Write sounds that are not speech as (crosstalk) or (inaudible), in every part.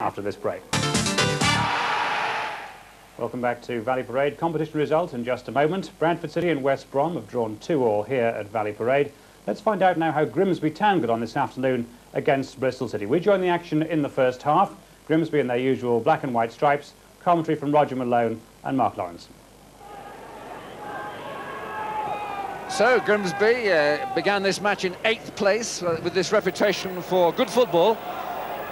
after this break. Welcome back to Valley Parade. Competition result in just a moment. Bradford City and West Brom have drawn 2-all here at Valley Parade. Let's find out now how Grimsby Town got on this afternoon against Bristol City. We join the action in the first half. Grimsby in their usual black and white stripes. Commentary from Roger Malone and Mark Lawrenson. So Grimsby uh, began this match in eighth place uh, with this reputation for good football.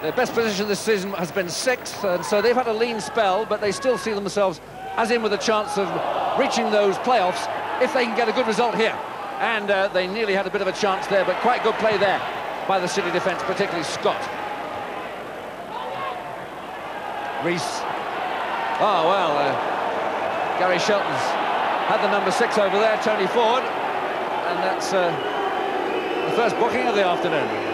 Their best position this season has been sixth, and so they've had a lean spell, but they still see themselves as in with a chance of reaching those playoffs if they can get a good result here. And uh, they nearly had a bit of a chance there, but quite good play there by the City defence, particularly Scott. Reese. Oh, well, uh, Gary Shelton's had the number six over there, Tony Ford, and that's uh, the first booking of the afternoon.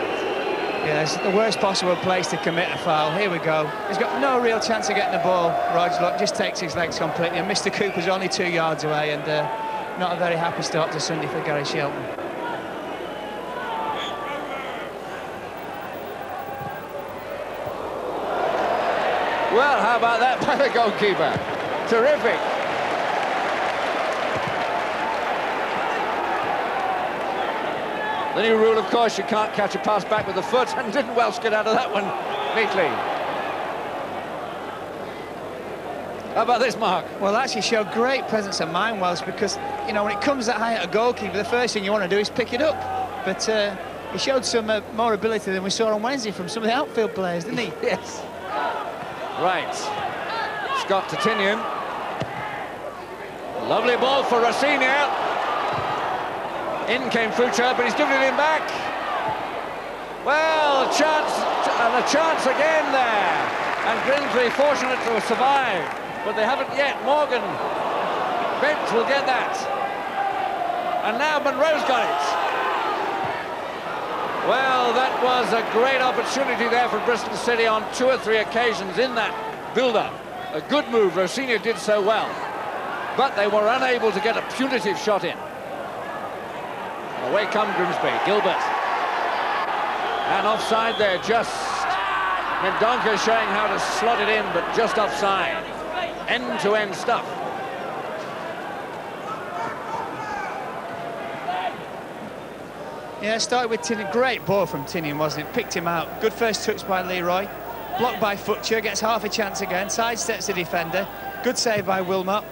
Yeah, it's the worst possible place to commit a foul. Here we go. He's got no real chance of getting the ball. Roger look, just takes his legs completely. And Mr. Cooper's only two yards away, and uh, not a very happy start to Sunday for Gary Shelton. Well, how about that (laughs) by the goalkeeper? Terrific. The new rule, of course, you can't catch a pass back with the foot, and didn't Welch get out of that one neatly? How about this, Mark? Well, actually showed great presence of mind, Welch, because, you know, when it comes that high at a goalkeeper, the first thing you want to do is pick it up. But uh, he showed some uh, more ability than we saw on Wednesday from some of the outfield players, didn't he? (laughs) yes. Right. Scott to Tinnion. Lovely ball for Rosenior. In came Futcher, but he's given it him back. Well, a chance, and a chance again there. And Grimsby fortunate to survive, but they haven't yet. Morgan, Bent will get that. And now Munro's got it. Well, that was a great opportunity there for Bristol City on two or three occasions in that build-up. A good move, Rosenior did so well. But they were unable to get a punitive shot in. Away come Grimsby, Gilbert. And offside there, just Mendonca showing how to slot it in, but just offside. End-to-end -end stuff. Yeah, started with Tinnion. Great ball from Tinnion, wasn't it? Picked him out. Good first touch by Leroy. Blocked by Futcher, gets half a chance again. Sidesteps the defender. Good save by Wilmot.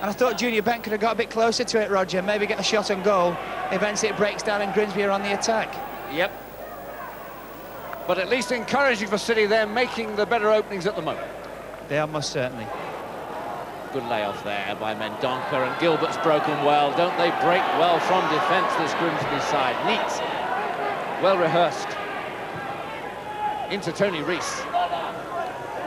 And I thought Junior Bent could have got a bit closer to it, Roger. Maybe get a shot on goal. Eventually it breaks down and Grimsby are on the attack. Yep. But at least encouraging for City, they're making the better openings at the moment. They are most certainly. Good layoff there by Mendonca and Gilbert's broken well. Don't they break well from defence, this Grimsby side. Neat. Well rehearsed. Into Tony Rees.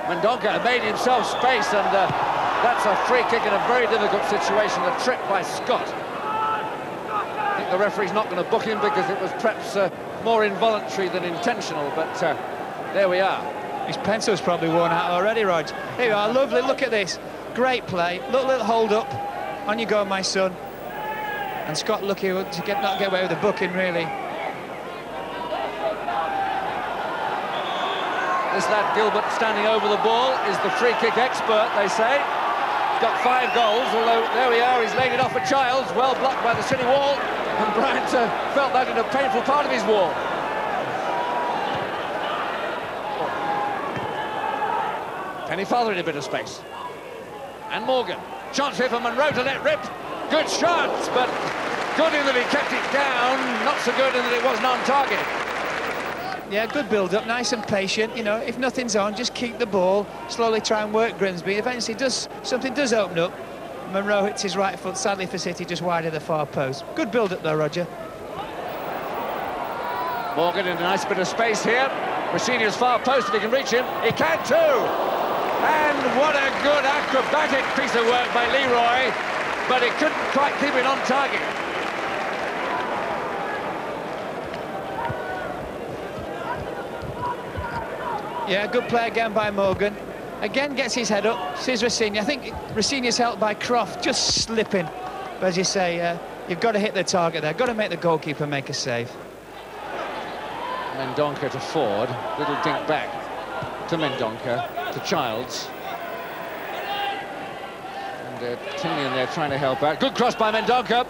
Mendonca made himself space and uh, that's a free kick in a very difficult situation. A trip by Scott. I think the referee's not going to book him because it was perhaps uh, more involuntary than intentional, but uh, there we are. His pencil's probably worn out already, Rog. Here you are, lovely, look at this. Great play, look, little hold up. On you go, my son. And Scott lucky to get, not get away with the booking, really. This lad Gilbert standing over the ball is the free kick expert, they say got five goals, although there we are, he's laid it off for Childs, well blocked by the City wall, and Bryant uh, felt that in a painful part of his wall. Pennyfather in a bit of space. And Morgan. Chance here for Munro to let rip. Good shot, but good in that he kept it down. Not so good in that it wasn't on target. Yeah, good build-up, nice and patient. You know, if nothing's on, just keep the ball, slowly try and work Grimsby. Eventually, does something does open up. Munro hits his right foot, sadly for City, just wide of the far post. Good build-up though, Roger. Morgan in a nice bit of space here. Rosenior's far post, if he can reach him. He can too! And what a good acrobatic piece of work by Leroy, but it couldn't quite keep it on target. Yeah, good play again by Morgan. Again gets his head up, sees Rosenior. I think Rosenior's helped by Croft, just slipping. But as you say, uh, you've got to hit the target there. Got to make the goalkeeper make a save. Mendonca to Ford, little dink back. to Mendonca, to Childs. And uh, Tinnion there trying to help out. Good cross by Mendonca.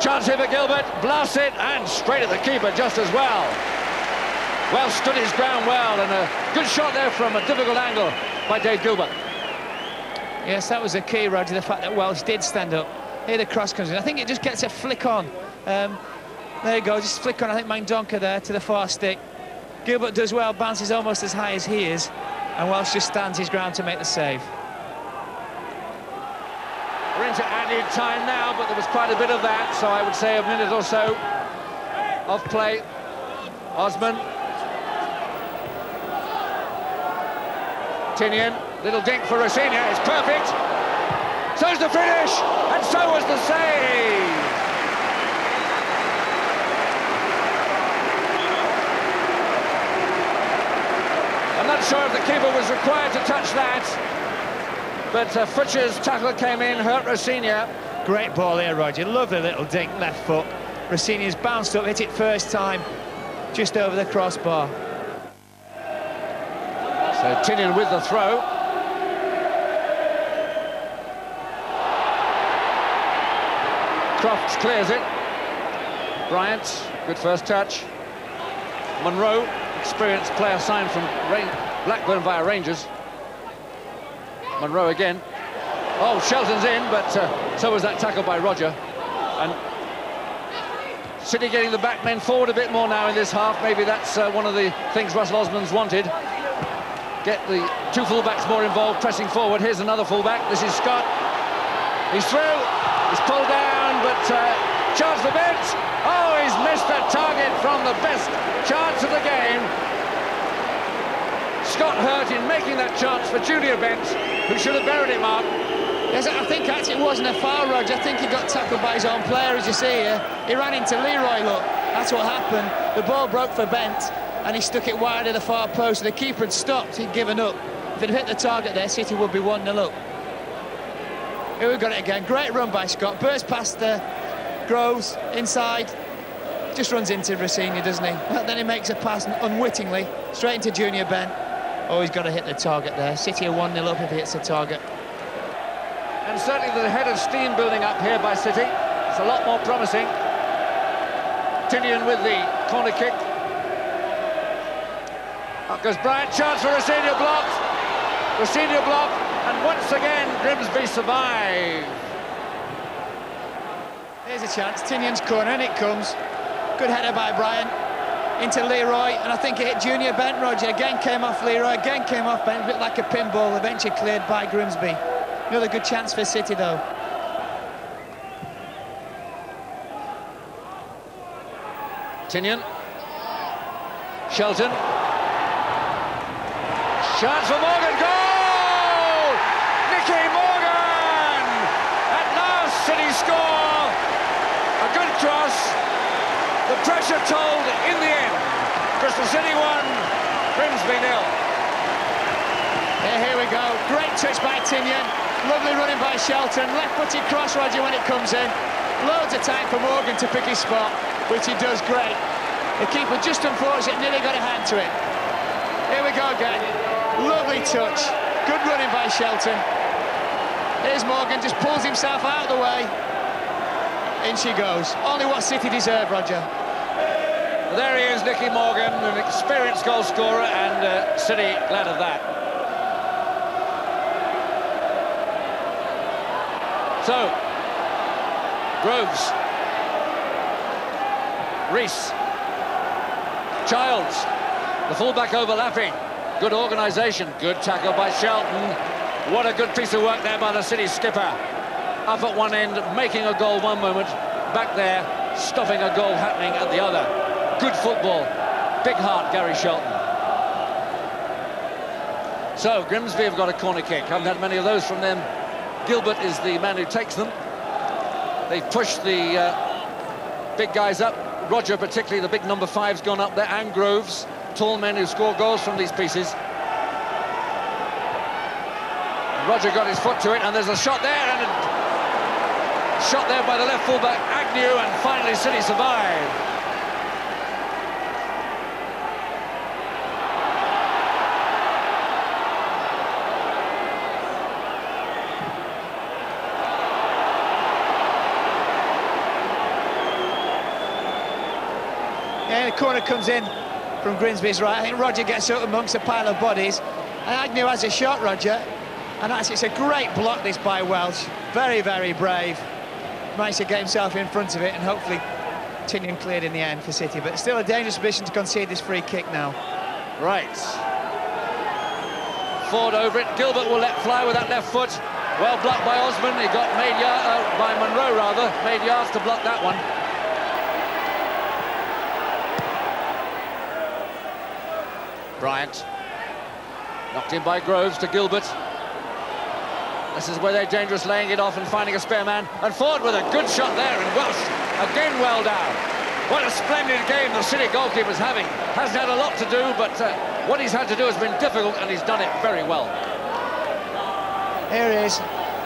Chance here for Gilbert, blasts it, and straight at the keeper just as well. Well stood his ground well, and a good shot there from a difficult angle by Dave Gilbert. Yes, that was the key, Roger, the fact that Welch did stand up. Here the cross comes in. I think it just gets a flick on. Um, there you go, just flick on, I think, Mendonca there to the far stick. Gilbert does well, bounces almost as high as he is, and Welch just stands his ground to make the save. We're into added time now, but there was quite a bit of that, so I would say a minute or so of play. Osman. Little dink for Rosenior, it's perfect. So's the finish, and so was the save. I'm not sure if the keeper was required to touch that, but uh, tackle came in, hurt Rosenior. Great ball here, Roger. Lovely little dink, left foot. Rosenior's bounced up, hit it first time, just over the crossbar. So Tinnion with the throw. Crofts clears it. Bryant, good first touch. Munro, experienced player signed from Rain Blackburn via Rangers. Munro again. Oh, Shelton's in, but uh, so was that tackle by Roger. And City getting the back men forward a bit more now in this half. Maybe that's uh, one of the things Russell Osman's wanted. Get the two fullbacks more involved, pressing forward. Here's another fullback. This is Scott. He's through. He's pulled down, but uh, Bent. Oh, he's missed that target from the best chance of the game. Scott hurt in making that chance for Junior Bent, who should have buried it, Mark. Yes, I think actually it wasn't a foul, Roger. I think he got tackled by his own player, as you see here. He ran into Leroy, look. That's what happened. The ball broke for Bent, and he stuck it wide of the far post. The keeper had stopped, he'd given up. If it hit the target there, City would be 1-0 up. Here we've got it again. Great run by Scott. Burst past the Groves, inside. Just runs into Rosenior, doesn't he? Then he makes a pass unwittingly, straight into Junior Ben. Oh, he's got to hit the target there. City are 1-0 up if he hits the target. And certainly the head of steam building up here by City. It's a lot more promising. Tinnion with the corner kick. Goes Bryant, chance for Rosenior blocked. Rosenior blocked, and once again Grimsby survive. Here's a chance, Tinnion's corner, and it comes. Good header by Bryant into Leroy, and I think it hit Junior Bent Roger. Again came off Leroy, again came off Bent, a bit like a pinball, eventually cleared by Grimsby. Another good chance for City, though. Tinnion. Shelton. Chance for Morgan, goal! Nicky Morgan! At last, City score! A good cross. The pressure told in the end. Bristol City won, Grimsby nil. Yeah, here we go. Great touch by Tinnion. Lovely running by Shelton. Left-footed cross, Roger, when it comes in. Loads of time for Morgan to pick his spot, which he does great. The keeper just unfortunate, nearly got a hand to it. Here we go again. Lovely touch. Good running by Shelton. Here's Morgan, just pulls himself out of the way. In she goes. Only what City deserve, Roger. There he is, Nicky Morgan, an experienced goal scorer, and uh, City glad of that. So, Groves, Rees, Childs, the fullback overlapping. Good organisation, good tackle by Shelton. What a good piece of work there by the City skipper. Up at one end, making a goal one moment, back there, stopping a goal happening at the other. Good football. Big heart, Gary Shelton. So, Grimsby have got a corner kick. Haven't had many of those from them. Gilbert is the man who takes them. They've pushed the uh, big guys up. Roger, particularly the big number five's gone up there, and Groves, tall men who score goals from these pieces. Roger got his foot to it, and there's a shot there, and a shot there by the left fullback Agnew, and finally City survive. Corner comes in from Grimsby's right. I think Rodger gets up amongst a pile of bodies. And Agnew has a shot, Roger. And that's, it's a great block, this by Welch. Very, very brave. Managed to get himself in front of it and hopefully Tinnion cleared in the end for City. But still a dangerous position to concede this free kick now. Right. Ford over it. Gilbert will let fly with that left foot. Well blocked by Osman. He got made uh, by Munro rather. Made yards to block that one. Bryant. Knocked in by Groves to Gilbert. This is where they're dangerous, laying it off and finding a spare man. And Ford with a good shot there, and Welch again well down. What a splendid game the City goalkeeper's having. Hasn't had a lot to do, but uh, what he's had to do has been difficult, and he's done it very well. Here he is.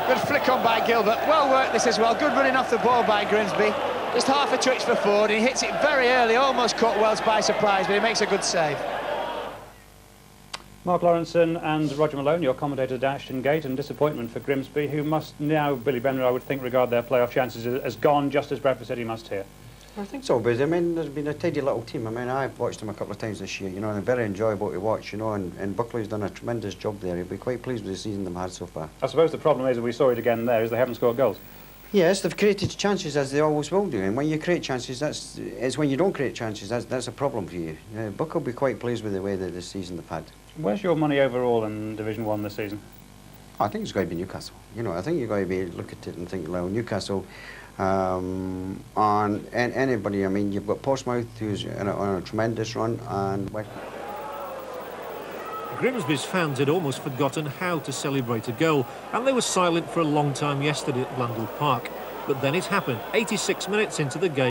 Good flick on by Gilbert. Well worked this as well. Good running off the ball by Grimsby. Just half a touch for Ford. He hits it very early, almost caught Welch by surprise, but he makes a good save. Mark Lawrenson and Roger Malone, your commentators at Ashton Gate, and disappointment for Grimsby, who must now, Billy Bremner, I would think, regard their playoff chances as gone, just as Bradford City must here. I think so, but I mean, there's been a tidy little team. I mean, I've watched them a couple of times this year, you know, and they're very enjoyable to watch, you know, and, and Buckley's done a tremendous job there. He'll be quite pleased with the season they've had so far. I suppose the problem is, and we saw it again there, is they haven't scored goals. Yes, they've created chances as they always will do, and when you create chances, that's it's when you don't create chances that's that's a problem for you. Uh, Buck will be quite pleased with the way that this season they've had. Where's your money overall in Division One this season? I think it's going to be Newcastle. You know, I think you're going to be look at it and think, well, Newcastle. Um, on and anybody, I mean, you've got Portsmouth who's on a, on a tremendous run, and West Grimsby's fans had almost forgotten how to celebrate a goal, and they were silent for a long time yesterday at Blundell Park. But then it happened, 86 minutes into the game.